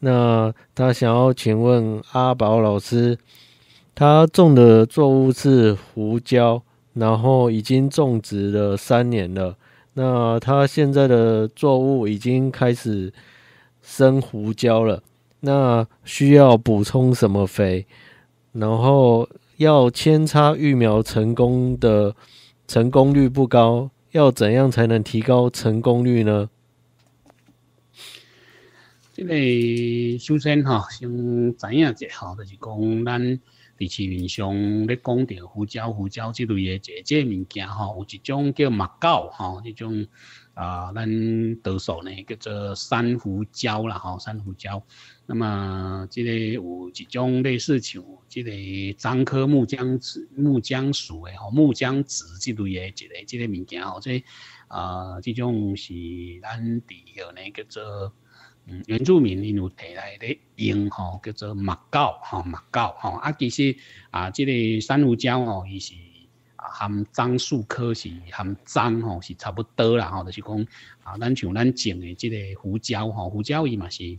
那他想要请问阿宝老师，他种的作物是胡椒，然后已经种植了三年了。那他现在的作物已经开始生胡椒了，那需要补充什么肥？然后要扦插育苗成功的成功率不高，要怎样才能提高成功率呢？这个首先哈，先知影一下，就是讲咱伫市面上咧讲着胡椒、胡椒这类的这这物件吼，有一种叫麦膏吼，一种啊，咱多数呢叫做山胡椒啦吼，山胡椒。那么这个有一种类似像这个樟科木姜子、木姜属的吼，木姜子这类的一个这个物件吼，这啊，这种是咱伫个呢叫做。原住民因有提来咧用吼，叫做麦膏吼，麦膏吼。啊，其实啊，即个珊瑚礁吼，伊是啊含樟树科是含樟吼，是差不多啦吼。就是讲啊，咱像咱种的即个胡椒吼，胡椒伊嘛是，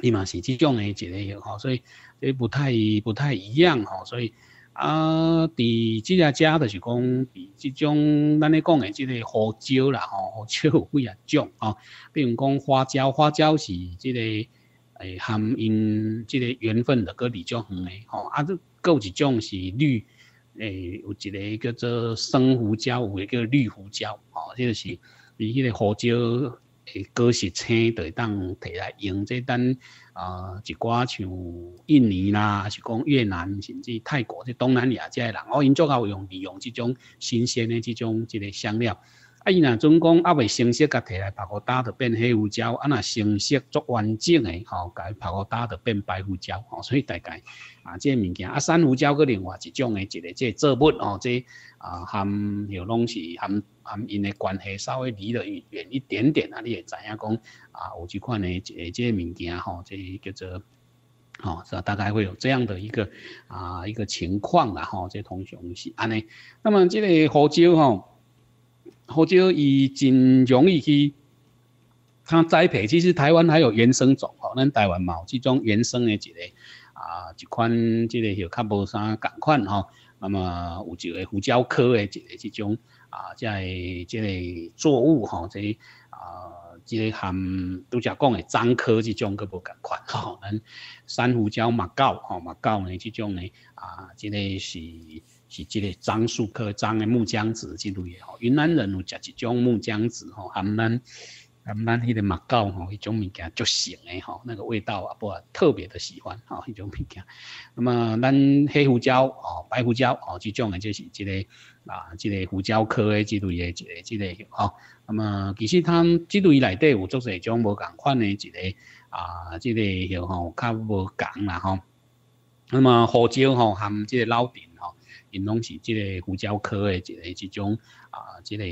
伊嘛是即种的一个吼，所以这不太不太一样吼，所以。啊，伫即个遮就是讲，伫即种咱咧讲诶，即个胡椒啦吼，胡椒有几啊种吼，比如讲花椒，花椒是即个诶含因即个缘分的个二种远诶吼，啊，这有一种是绿诶，有一个叫做生胡椒，有一个叫绿胡椒吼，即个是伊迄个胡椒。诶，果实青就会当摕来用，即等啊一寡像印尼啦，是讲越南甚至泰国即东南亚这些人，哦，因足够用利用即种新鲜的即种即个香料。啊，伊若总讲啊未成熟，甲摕来拍个打，就变黑胡椒；啊，若成熟足完整诶，吼，甲伊拍个打，就变白胡椒。吼，所以大概啊，即个物件啊，珊瑚礁个另外一种诶，一个即个作物哦，即啊含有拢是含含因诶关系稍微离得远远一点点啊，你会知影讲啊，有即款诶，即即个物件吼，即叫做吼，是大概会有这样的一个啊一个情况啦，吼，即同雄是安尼。那么即个胡椒吼。或者伊真容易去它栽培，其实台湾还有原生种吼，咱台湾嘛有即种原生的一个啊一款即个叫较无啥共款吼，那么有一个胡椒科的一个即种啊即个即个作物吼，即啊即个含拄则讲的樟科即种佫无共款吼，咱山胡椒马膏吼马膏呢即种呢啊即个是。是即个樟树科樟的木姜子即类的吼，云南人有食一种木姜子吼，含咱含咱迄个麦膏吼，迄种物件足腥的吼，那个味道啊不特别的喜欢吼，迄种物件。那么咱黑胡椒哦，白胡椒哦，即种的就是即个啊，即个胡椒科的即类的一个即个吼。那么其实它即类内底有做一种无共款的一个啊，即个叫吼较无共啦吼。那么胡椒吼含即个老丁。因拢是即个胡椒科的一个一种啊，即个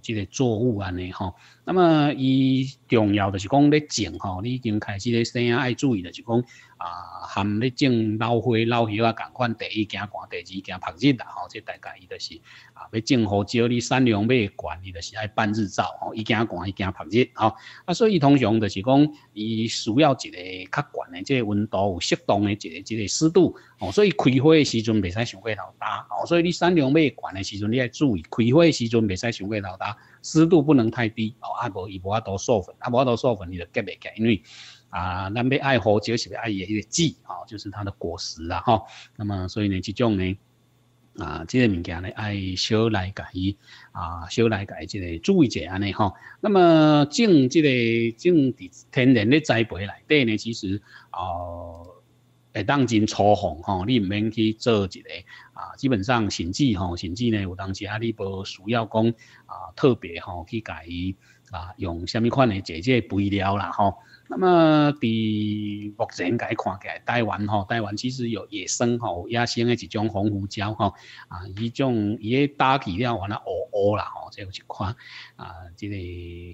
即个作物安尼吼。那么伊重要就是讲咧种吼，你已经开始咧生啊，爱注意的是讲啊，含咧种老花老叶啊，共款第一惊寒，第二惊曝日啦吼。即大概伊就是啊，要种胡椒，你产量要悬，伊就是爱半日照吼，伊惊寒，伊惊曝日吼。啊，所以通常就是讲伊需要一个较悬的即个温度，有适当的一个即个湿度哦。所以开花的时阵袂使上过头大哦。所以你产量要悬的时阵，你要注意开花时阵袂使伤过头大。湿度不能太低哦，啊无伊无法度授粉，啊无法度授粉，伊就结袂起，因为啊，咱要爱胡椒是要爱伊迄个籽哦，就是它的果实啦吼。那么所以呢，这种呢啊，这个物件呢爱小来甲伊啊，小来甲伊即个注意者安尼吼。那么种这个种伫天然的栽培内底呢，其实哦。会当真粗放吼，你毋免去做一个啊，基本上甚至吼，甚至呢有当时啊，你无需要讲啊，特别吼去改啊，用虾米款的这些肥料啦吼。那么伫目前改看起来，台湾吼，台湾其实有野生吼，野生的一种红胡椒吼，啊，伊种伊个打起了完了乌乌啦吼，这有一款啊，这个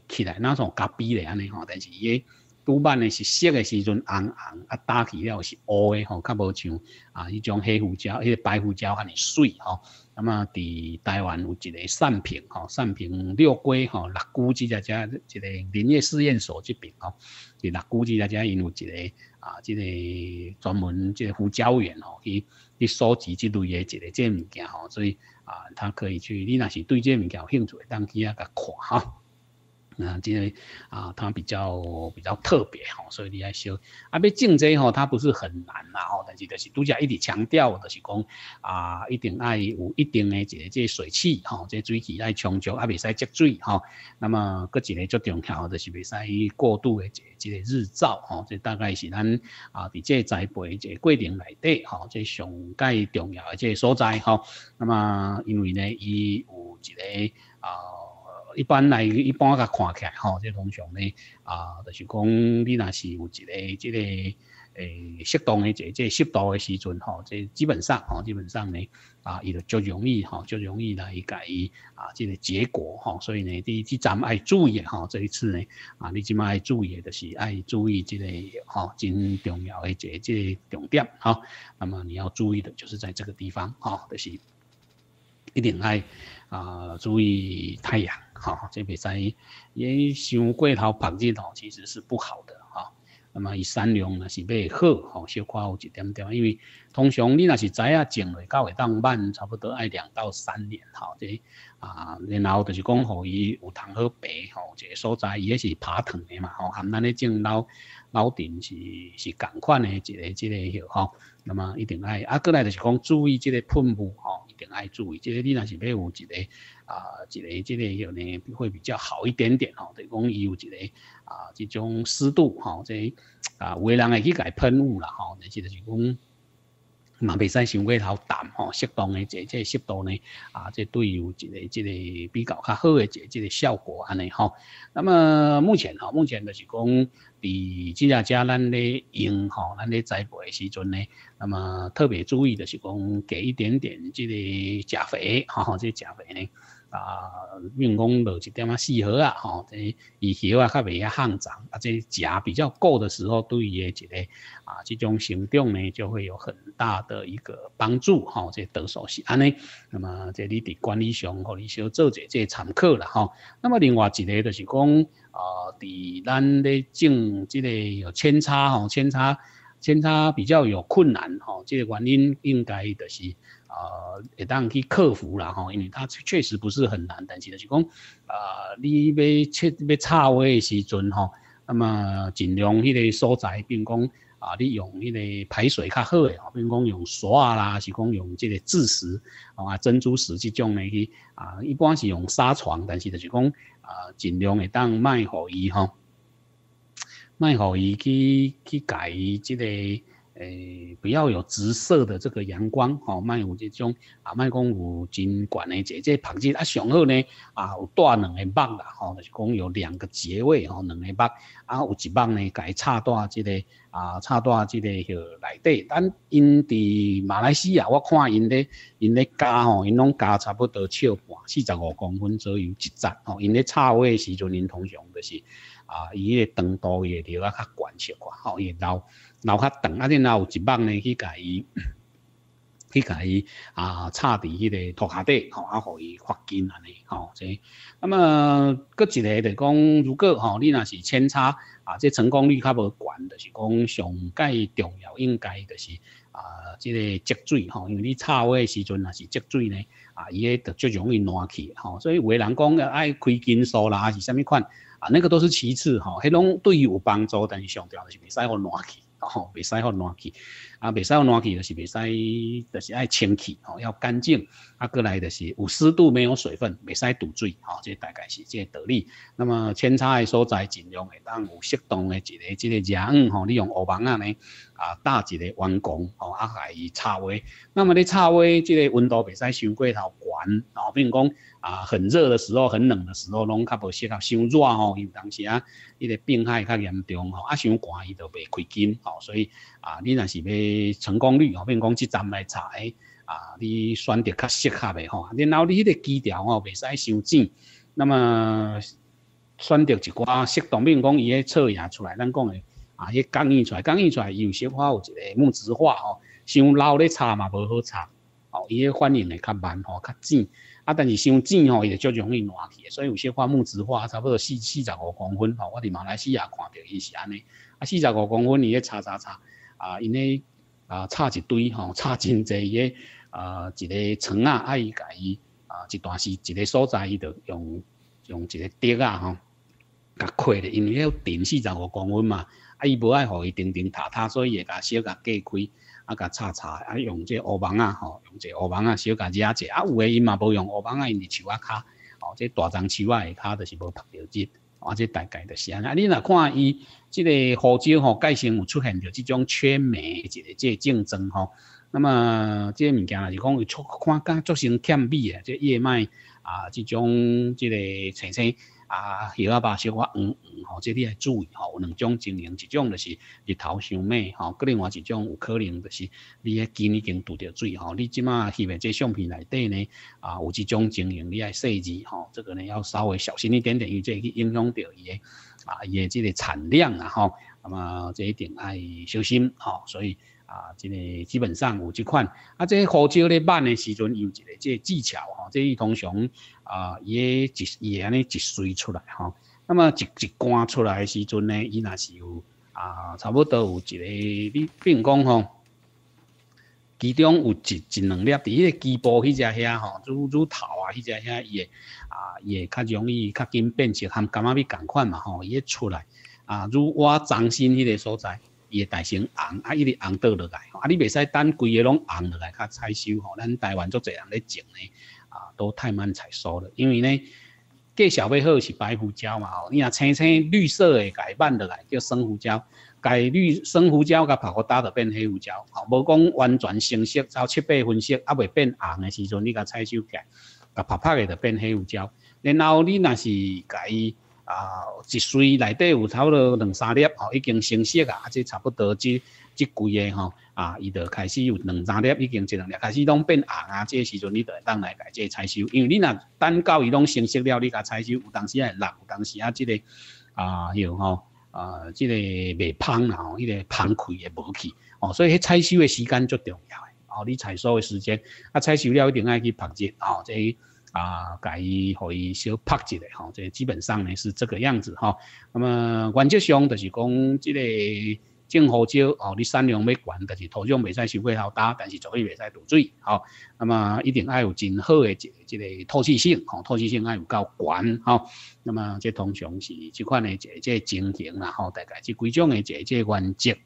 起来那种咖啡的安尼吼，但是伊个。拄捌的是色的时阵红红，啊打起了是乌的吼，较无像啊迄种黑胡椒、迄个白胡椒安尼水吼。那么伫台湾有一个善平吼，善平六龟吼，六姑即只只一个林业试验所这边吼，伫六姑即只只因有一个啊，即个专门即个胡椒园吼，去去收集即类的一个即物件吼，所以啊，他可以去，你若是对即物件有兴趣，当去遐甲看吼。啊，这个啊，它比较比较特别吼，所以你爱修。啊，要种这吼，它不是很难啦吼，但是就是拄则一直强调，就是讲啊，一定爱有一定的一个这水汽吼，这水汽爱充足，啊，袂使积水吼。那么，搁一个最重要就是袂使过度的这这个日照吼，这大概是咱啊，伫这栽培这过程内底吼，这上介重要的这所在吼。那么，因为呢，伊有一个啊。一般来，一般甲看起来吼，即通常呢，啊，就是讲你若是有一个即个诶适当的即即湿度的时阵吼，即基本上吼，基本上呢，啊，伊就足容易吼，足容易来改啊，即个结果吼，所以呢，第一站爱注意吼，这一次呢，啊，你即马爱注意的就是爱注意即个吼，真重要的即即重点吼，那么你要注意的就是在这个地方吼，就是一定爱啊，注意太阳。好，这比赛因伤过头曝日头其实是不好的。那么以产量呢是要好，吼，小可有一点点，因为通常你若是栽啊种落，到会当慢，差不多爱两到三年，吼，这啊，然后就是讲，互伊有通好白，吼，一个所在伊也是爬藤的嘛，吼，含咱咧种老老田是是共款的一个一个许吼。那么一定爱，啊，过来就是讲注意即个喷雾，吼，一定爱注意，即个你若是要有一个。啊，一个这个有呢会比较好一点点吼，等讲伊有一个啊这种湿度吼，这啊有人会去改喷雾啦吼，但是就是讲嘛袂使伤过头淡吼，适当的这这湿度呢啊，这对有一个这个比较较好的这这个效果安尼吼。那么目前吼，目前就是讲伫即只只咱咧用吼，咱咧栽培的时阵呢，那么特别注意的是讲给一点点这个钾肥吼，这钾肥呢。啊，比如讲落一点啊细核啊，吼，这叶叶啊较袂遐汉长，啊，这食比较够的时候，对伊的一个啊这种行动呢，就会有很大的一个帮助，吼，这得手是安尼。那么这你伫管理上，互你小做者这参考啦，吼。那么另外一个就是讲，啊，伫咱咧种即个有扦插，吼，扦插扦插比较有困难，吼，这个原因应该就是。呃，会当去克服啦吼，因为它确实不是很难，但是就是讲，呃，你要切要插话的时阵吼，那么尽量迄个所在，比如讲啊，你用迄个排水较好的，比如讲用沙啦，是讲用这个蛭石啊、珍珠石这种的去啊，一般是用沙床，但是就是讲啊，尽量会当卖互伊吼，卖互伊去去改这个。诶，不要有直射的这个阳光，吼，卖有这种啊，卖讲有真管的这这旁子啊，上好呢啊，有带两个棒啦，吼，就是讲有两个节位，吼，两个棒啊，有一棒呢，改插带这个啊，插带这个许内底。但因伫马来西亚，我看因咧，因咧加吼，因拢加差不多七半四十五公分左右一节，吼，因咧插位时阵，因通常就是啊，伊个长度也留啊较悬些寡，吼，伊留。留较长啊，然后有一帮呢去甲伊，去甲伊啊插伫迄个土下底，吼啊，互伊发根安尼，吼这。那么，搁一个就讲，如果吼你若是扦插啊，这成功率较无悬，就是讲上介重要应该就是啊，即个积水吼，因为你插花诶时阵若是积水呢，啊，伊个就最容易烂去，吼，所以有人讲要爱开金属啦，还是啥物款啊，那个都是其次，吼，迄拢对伊有帮助，但是上吊就是袂使互烂去。吼，袂使互乱去，啊，袂使互烂去，就是袂使，就是爱清气，吼，要干净。啊，过来就是有湿度，没有水分，袂使堵水，吼，这大概是这道理。那么扦插的所在，尽量会当有适当的一个，这个热网，吼，你用乌网啊呢，啊，搭一个弯弓，吼，啊，来插花。那么你插花，这个温度袂使伤过头悬，吼，比如讲。啊，很热的时候，很冷的时候，拢较无适合。伤热吼，因为当时啊，伊个病害较严重吼，啊，伤寒伊就袂开根吼，所以啊，你若是要成功率吼，比如讲即站来查诶，啊，你选择较适合诶吼，然后你迄个基调吼，袂使伤紧，那么选择一寡适当，比如讲伊迄测芽出来，咱讲诶啊，迄刚印出来，刚印出来有些花有一个木质化吼，伤老咧插嘛无好插，哦，伊迄反应会较慢吼，较紧。啊，但是伤剪吼，伊就足容易烂去，所以有些花木质化差不多四四十五公分吼，我伫马来西亚看到伊是安尼，啊，四十五公分伊咧插插插，啊，因咧啊插一堆吼，插真济伊个啊一个床啊，啊伊家伊啊一段时一个所在伊着用用一个竹啊吼，甲开咧，因为迄顶四十五公分嘛，啊伊无爱互伊钉钉塌塌，所以会甲小甲隔开。啊，甲插插啊，用这乌网啊，吼，用这乌网啊，小甲遮者啊，有诶因嘛无用乌网啊，因伫树仔骹，吼，这大樟树仔下骹着是无拍着即，啊，这大概就是安尼。啊，你若看伊即个胡椒吼，介生有出现着即种缺镁一个即竞争吼，那么即个物件若是讲伊出看敢做成欠米诶，即叶脉啊，即种即个产生。啊，叶啊把小可黄黄吼，这你要注意吼，有两种情形，一种就是日头伤猛吼，另外一种有可能就是你个根已经拄着水吼，你即马翕的这相片内底呢，啊，有即种情形，你要设置吼，这个呢要稍微小心一点点，因为这去影响到伊个啊伊个即个产量啊吼，那么这一定爱小心吼，所以。啊，即个基本上有即款，啊，即个胡椒咧拌的时阵有一个即个技巧吼，这伊通常啊，伊诶一伊安尼一碎出来吼，那么一一干出来的时阵呢，伊若是有啊，差不多有一个，你比如讲吼，其中有一一两粒伫迄个基部迄只遐吼，如如头啊，迄只遐伊会啊，伊会较容易较紧变色，含柑仔咪共款嘛吼，伊会出来。啊，如我掌心迄个所在。伊会大成红，啊，一直红倒落来，啊，你袂使等规个拢红落来，较采收吼。咱台湾足侪人咧种呢，啊，都太慢采收了。因为呢，介绍要好是白胡椒嘛，吼，你若青青绿色的改慢落来叫生胡椒，改绿生胡椒甲拍互打就变黑胡椒，吼，无讲完全成色，走七八分色，啊，未变红的时阵，你甲采收起来，甲拍拍的就变黑胡椒。然后你若是甲伊。啊，一岁内底有差不多两三粒哦，已经成熟啊，即差不多即即贵个吼啊，伊就开始有两三粒，已经一两粒开始拢变红啊，即个时阵你就会当来改即采收，因为你若等到伊拢成熟了，你甲采收有当时会落，有当时啊，即个啊有吼啊，即个未芳啦吼，迄个芳开会无去哦，所以迄采收的时间足重要诶，哦，你采收的时间啊，采收了一定爱去拍日哦，即。啊，改伊互伊小拍一下吼，这基本上呢是这个样子哈。那么原则上就是讲，这个种胡椒哦，你产量要悬，但是土壤袂使收过好大，但是就可以袂使堵水吼。那么一定要有真好的这这个透气性吼，透气性要有够悬吼。那么这通常是这款的这这情形啦吼，大概这几种的这这原则。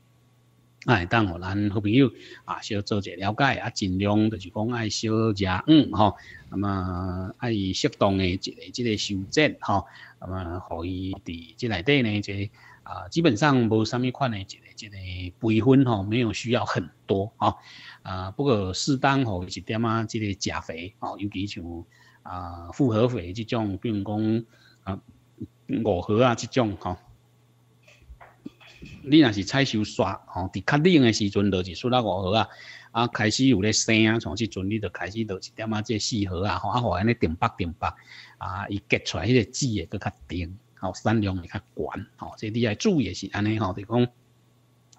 哎，当互咱好朋友啊，小做者了解啊，尽量就是讲爱小食嗯吼，那么爱适当的一个即个修正吼，那么互伊伫即内底呢，即啊基本上无啥物款的一个一个培分吼，没有需要很多吼，啊不过适当吼一点啊，即个钾肥吼，尤其像啊复合肥即种，比如讲啊五合啊即种吼。你若是采收刷吼，伫较冷诶时阵落一出那五盒啊，啊开始有咧生啊，从即阵你就开始落一点仔即四盒啊，吼啊互安尼定白定白啊，伊结出来迄个籽会搁较甜，吼产量会较悬，吼即你爱注意诶是安尼吼，就讲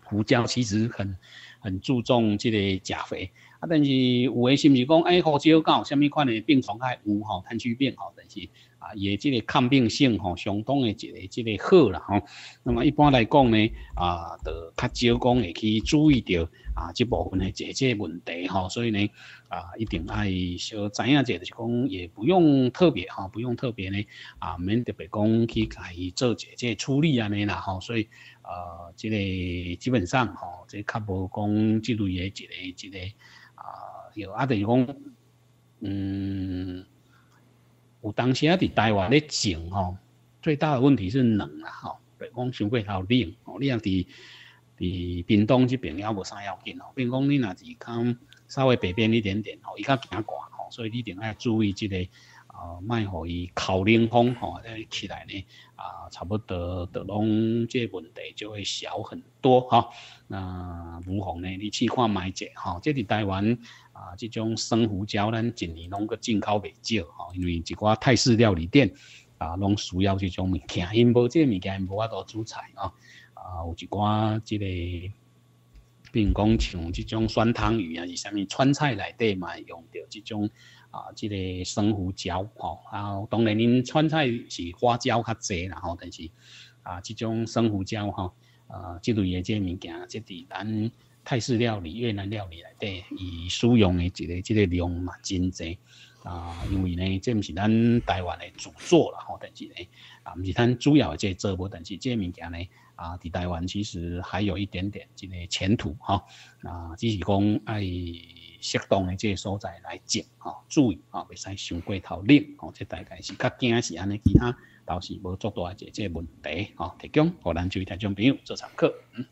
胡椒其实很很注重即个钾肥啊，但是有诶是毋是讲诶胡椒敢有啥物款诶病虫害有吼，炭疽病吼，但是。啊，伊即个抗病性吼，相当的一个即个好啦吼。那么一般来讲呢，啊，就较少讲会去注意到啊，这部分的这些问题吼。所以呢，啊，一定爱小知影者就是讲，也不用特别哈，不用特别呢，啊，免特别讲去甲伊做这些处理安尼啦吼。所以，呃，这个基本上吼，这较无讲即类的一个一个啊，有啊，等于讲，嗯。有当时啊，伫台湾咧种吼，最大的问题是冷啦吼，北讲伤过头冷吼。你若伫伫屏东这边也无啥要紧吼，比如讲你若是较稍微北边一点点吼，伊较惊寒吼，所以你一定要注意即个啊，卖互伊靠冷风吼，起来呢啊，差不多的拢这问题就会小很多哈。那无妨呢，你去看买者吼，这伫台湾。啊，这种生胡椒咱一年拢个进口袂少吼，因为一寡泰式料理店啊，拢需要即种物件，因无即个物件无法度煮菜啊。啊，有一寡即个，比如讲像即种酸汤鱼啊，是啥物川菜内底嘛用着即种啊，即个生胡椒吼。啊，当然恁川菜是花椒较济啦吼，但是啊，即种生胡椒吼，啊，即类诶即物件，即伫咱泰式料理、越南料理内底，伊使用诶一个即个量嘛真侪。啊，因为呢，这毋是咱台湾的主作啦吼，但是呢，啊，毋是咱主要的这做无，但是这物件呢，啊，伫台湾其实还有一点点这个前途哈，啊，只是讲爱适当的这个所在来种哈，注意啊，袂使伤过头冷吼，这大概是较惊是安尼，其他倒是无做大一个这问题吼，提供互咱注意听众朋友做参考，嗯。